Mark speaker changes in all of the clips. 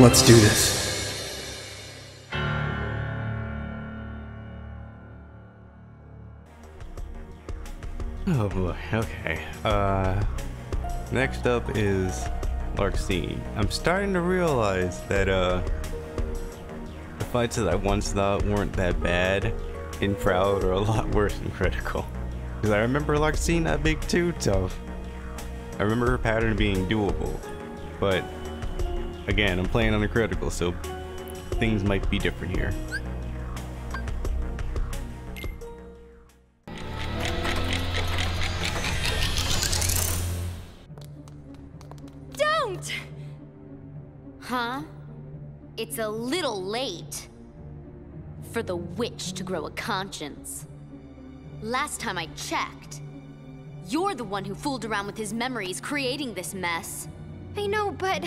Speaker 1: Let's do this.
Speaker 2: Oh boy, okay. Uh, next up is Larxene. I'm starting to realize that, uh, the fights that I once thought weren't that bad in Proud are a lot worse in Critical. Because I remember Larxene not being too tough. I remember her pattern being doable. But, again, I'm playing on a Critical, so things might be different here.
Speaker 3: Don't! Huh? It's a little late for the witch to grow a conscience. Last time I checked, you're the one who fooled around with his memories, creating this mess. I know, but...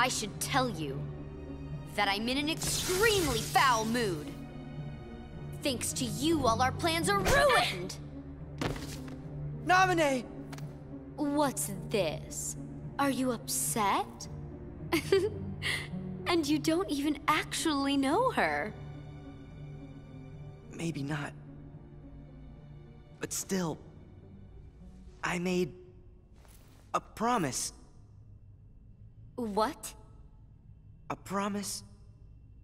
Speaker 3: I should tell you that I'm in an extremely foul mood. Thanks to you, all our plans are ruined!
Speaker 4: Naminé!
Speaker 3: What's this? Are you upset? and you don't even actually know her.
Speaker 4: Maybe not. But still, I made a promise.
Speaker 3: What?
Speaker 4: A promise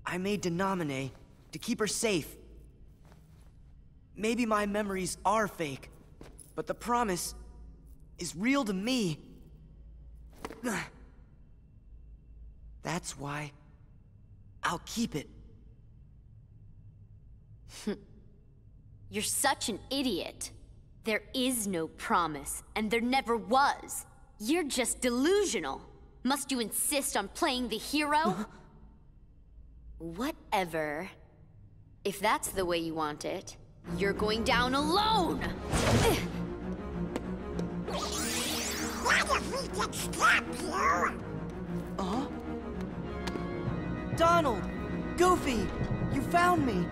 Speaker 4: I made to Naminé to keep her safe. Maybe my memories are fake, but the promise is real to me. That's why I'll keep it.
Speaker 3: You're such an idiot. There is no promise, and there never was. You're just delusional. Must you insist on playing the hero? Uh-huh. Whatever. If that's the way you want it, you're going down alone!
Speaker 5: What if we could stop you?
Speaker 4: Huh? Donald! Goofy! You found me!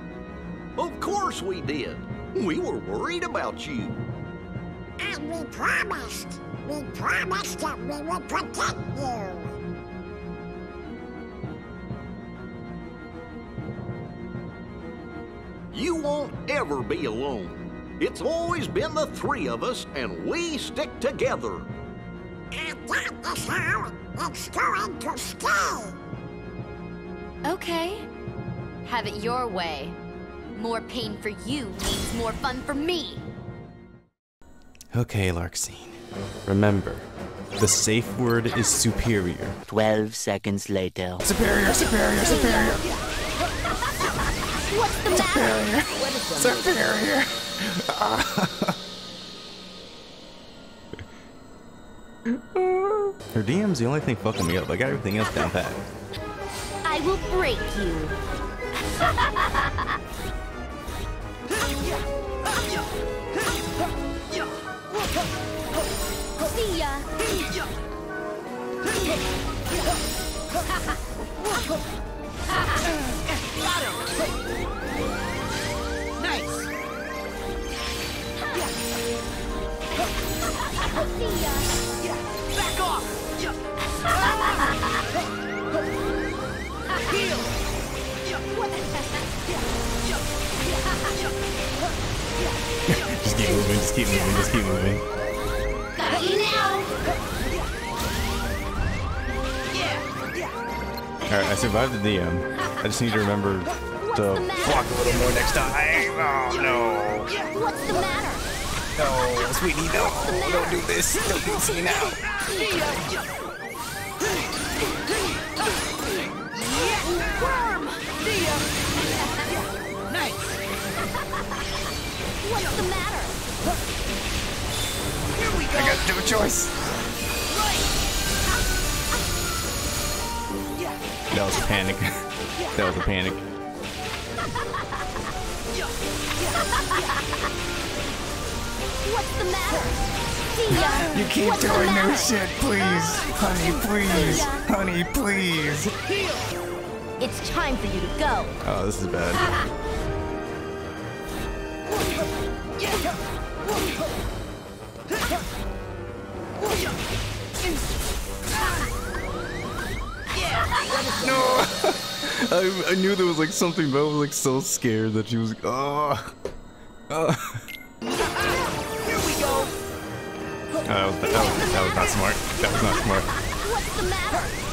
Speaker 6: Of course we did. We were worried about you.
Speaker 5: And we promised. We promised that we would protect you.
Speaker 6: You won't ever be alone. It's always been the three of us, and we stick together.
Speaker 5: And that is how it's going to stay.
Speaker 3: Okay. Have it your way. More pain for you means more fun for me.
Speaker 2: Okay, Larxene. Remember, the safe word is superior.
Speaker 7: 12 seconds later.
Speaker 1: Superior, superior, superior,
Speaker 3: What's the matter?
Speaker 1: superior.
Speaker 2: Her DM's the only thing fucking me up. I got everything else down pat.
Speaker 3: I will break you.
Speaker 2: Just keep moving, just keep moving, just keep moving. Alright, I survived the DM. I just need to remember to
Speaker 3: the
Speaker 2: block a little more next time. Oh no.
Speaker 3: What's the matter?
Speaker 2: No, sweetie, no. Don't do this. Don't do this now.
Speaker 3: Worm! What's the matter? Here we go!
Speaker 1: I got to do a
Speaker 2: That was a panic. that was a panic.
Speaker 3: What's the matter?
Speaker 1: You keep
Speaker 3: What's
Speaker 1: doing
Speaker 3: matter?
Speaker 1: new shit, please. Honey, please. Honey, please.
Speaker 3: It's time for you to go.
Speaker 2: Oh, this is bad. I, I knew there was like something, but I was like so scared that she was. Oh. Oh.
Speaker 4: Here we go.
Speaker 2: Oh, that, was, that, was, that was not smart. That was not smart.
Speaker 3: What's the matter?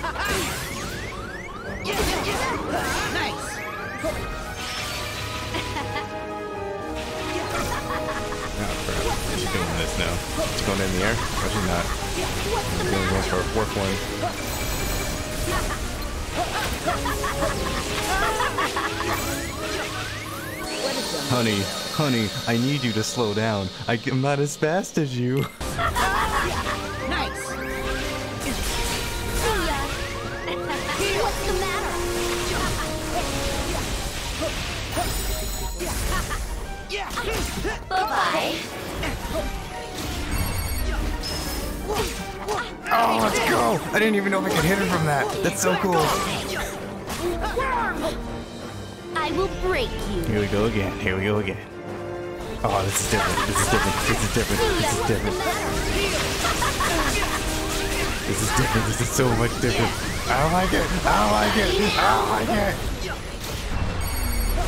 Speaker 2: Oh this now. She's going in the air? Or she's not? She's going going for a fourth one. Honey, honey, I need you to slow down. I, I'm not as fast as you. Nice.
Speaker 3: What's the matter? Bye-bye.
Speaker 1: Oh, let's go! I didn't even know if I could hit her from that. That's so cool.
Speaker 3: I will break you.
Speaker 2: Here we go again. Here we go again. Oh, this is different. This is different. This is different. This is different. This is different. This is so much different.
Speaker 1: I don't like it. I don't like it. I don't like it.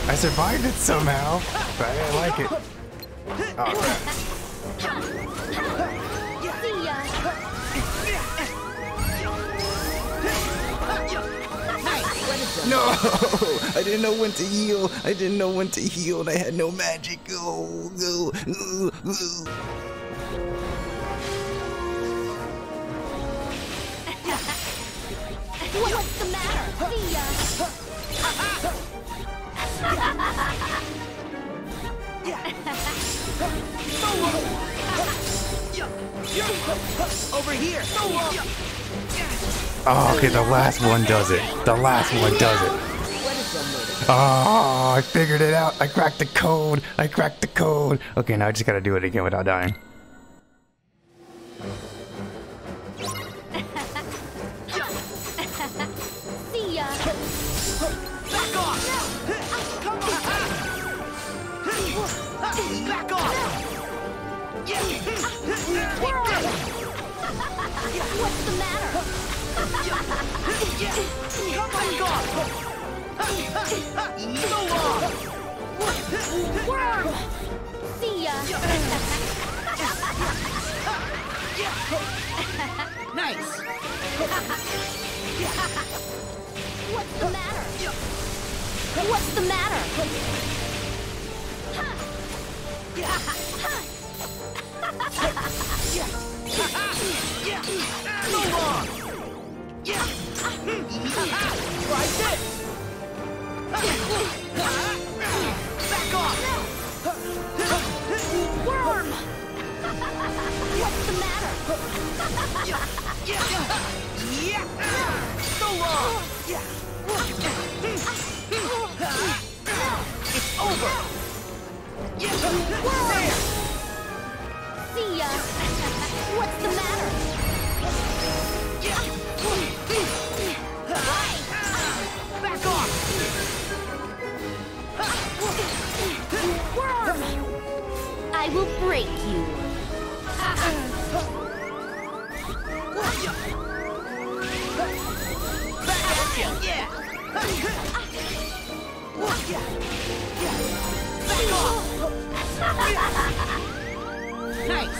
Speaker 1: I survived it somehow, but I didn't like it. Oh, crap. No! I didn't know when to heal. I didn't know when to heal, and I had no magic. Oh, oh, oh, oh.
Speaker 3: What's the matter? See ya.
Speaker 4: Over here.
Speaker 1: Oh, okay, the last one does it. The last one does it. Oh, I figured it out. I cracked the code. I cracked the code. Okay, now I just gotta do it again without dying.
Speaker 3: What's the matter?
Speaker 4: Come back off. So long.
Speaker 3: Worm. See ya.
Speaker 4: Nice.
Speaker 3: What's the matter? What's the matter?
Speaker 4: Try this. Nice.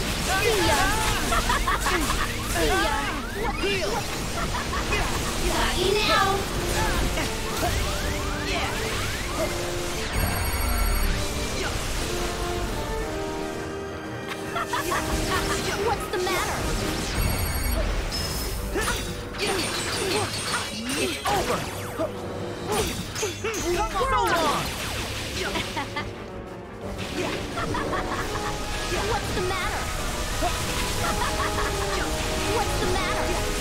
Speaker 3: What's the matter? It's
Speaker 4: over! Come!
Speaker 3: What's the matter? What's the matter?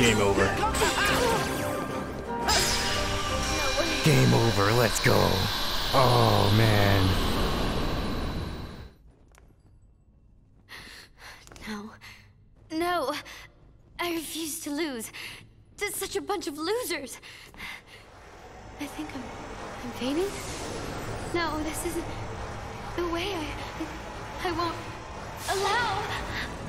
Speaker 1: Game over. Game over. Let's go. Oh man.
Speaker 3: No. No. I refuse to lose. To such a bunch of losers. I think I'm. I'm fainting? No, this isn't. The way. I. I, I won't allow.